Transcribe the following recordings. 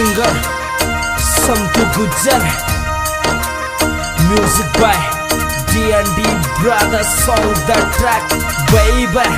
Singer Santu Gujar music by D and D brother song the track baby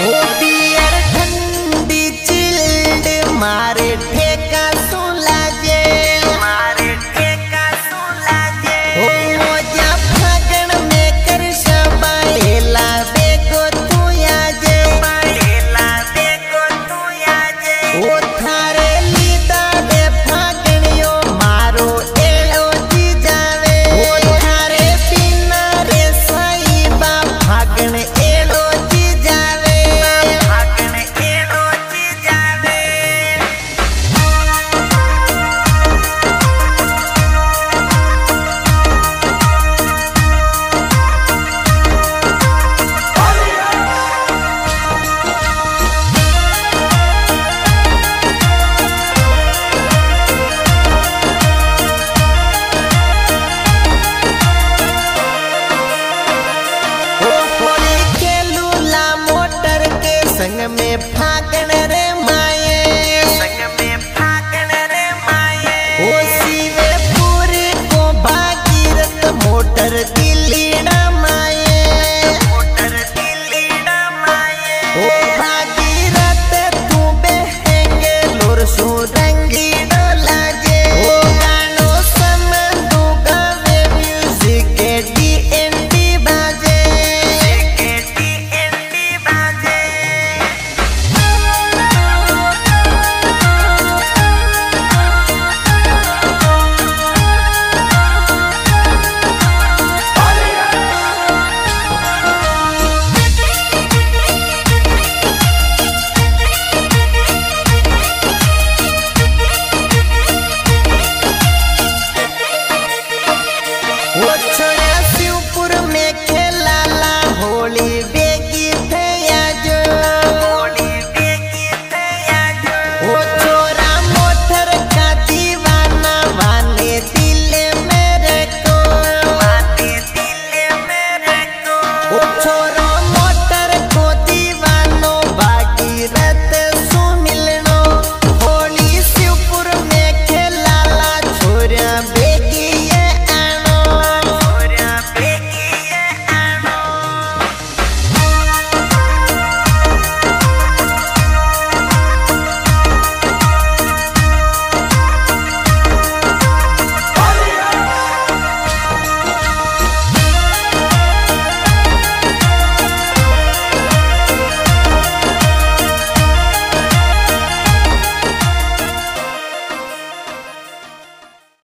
Oh.